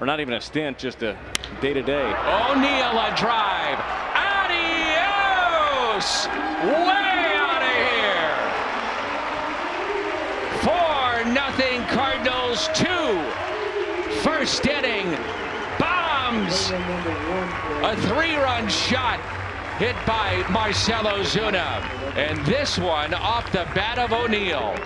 or not even a stint, just a day to day. O'Neill a drive. Adios! Way out of here. Four nothing Cardinals two. First inning. Bombs. A three-run shot hit by Marcell Ozuna. And this one off the bat of O'Neill.